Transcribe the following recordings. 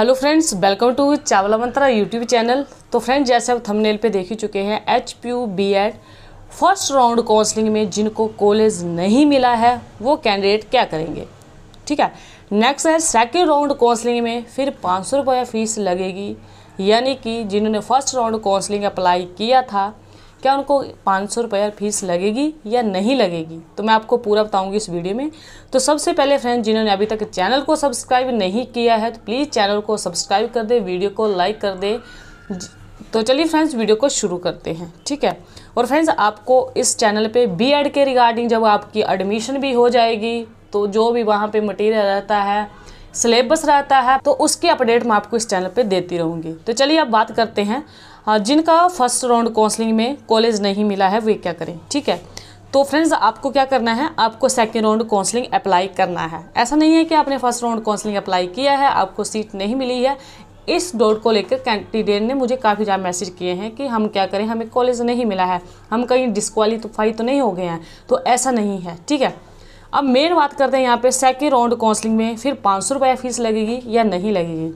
Hello friends welcome to Chawla Mantra YouTube channel तो friends, जैसे आप थंबनेल पे देख ही चुके हैं H P B Ed first round counselling में जिनको कॉलेज नहीं मिला है, वो कैंडिडेट क्या करेंगे? ठीक है? नेक्स्ट है सेकेंड राउंड काउंसलिंग में फिर पाँच सौ फ़ीस लगेगी। यानी कि जिन्होंने फ़र्स्ट राउंड काउंसलिंग अप्लाई किया था क्या उनको पाँच सौ रुपया फ़ीस लगेगी या नहीं लगेगी? तो मैं आपको पूरा बताऊँगी इस वीडियो में। तो सबसे पहले फ्रेंड जिन्होंने अभी तक चैनल को सब्सक्राइब नहीं किया है तो प्लीज़ चैनल को सब्सक्राइब कर दे वीडियो को लाइक कर दे। तो चलिए फ्रेंड्स वीडियो को शुरू करते हैं ठीक है? और फ्रेंड्स आपको इस चैनल पे बी के रिगार्डिंग जब आपकी एडमिशन भी हो जाएगी तो जो भी वहाँ पे मटेरियल रहता है सिलेबस रहता है तो उसकी अपडेट मैं आपको इस चैनल पे देती रहूँगी। तो चलिए अब बात करते हाँ, जिनका फ़र्स्ट राउंड काउंसलिंग में कॉलेज नहीं मिला है, वे क्या करें? ठीक है? तो फ्रेंड्स आपको क्या करना है? आपको सेकेंड राउंड काउंसलिंग अप्लाई करना है। ऐसा नहीं है कि आपने फ़र्स्ट राउंड काउंसलिंग अप्लाई किया है, आपको सीट नहीं मिली है। इस डॉट को लेकर कैंडिडेट ने मुझे काफ़ी ज़्यादा मैसेज किए हैं कि हम क्या करें? हमें कॉलेज नहीं मिला है। हम कहीं डिस्क्वालीफाई तो नहीं हो गए हैं। तो ऐसा नहीं है, ठीक है? अब मेन बात करते हैं यहाँ पे सेकेंड राउंड काउंसलिंग में फिर पाँच सौ रुपया फ़ीस लगेगी या नहीं लगेगी?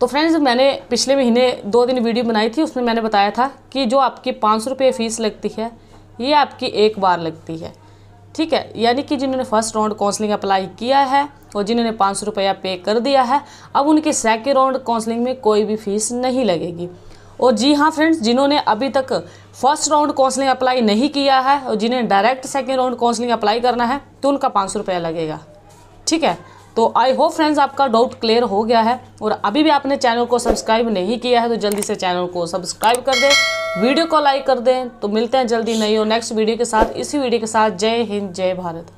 तो फ्रेंड्स मैंने पिछले महीने दो दिन वीडियो बनाई थी, उसमें मैंने बताया था कि जो आपकी पाँच सौ रुपये फ़ीस लगती है, ये आपकी एक बार लगती है। ठीक है? यानी कि जिन्होंने फ़र्स्ट राउंड काउंसलिंग अप्लाई किया है और जिन्होंने पाँच सौ रुपया पे कर दिया है, अब उनके सेकेंड राउंड काउंसलिंग में कोई भी फ़ीस नहीं लगेगी। और जी हाँ फ्रेंड्स जिन्होंने अभी तक फ़र्स्ट राउंड काउंसलिंग अप्लाई नहीं किया है और जिन्हें direct second round counselling apply करना है तो उनका पाँच सौ रुपया लगेगा। ठीक है? तो आई होप फ्रेंड्स आपका डाउट क्लियर हो गया है और अभी भी आपने चैनल को सब्सक्राइब नहीं किया है तो जल्दी से चैनल को सब्सक्राइब कर दें वीडियो को लाइक कर दें तो मिलते हैं जल्दी नहीं और नेक्स्ट वीडियो के साथ, इसी वीडियो के साथ, जय हिंद, जय भारत।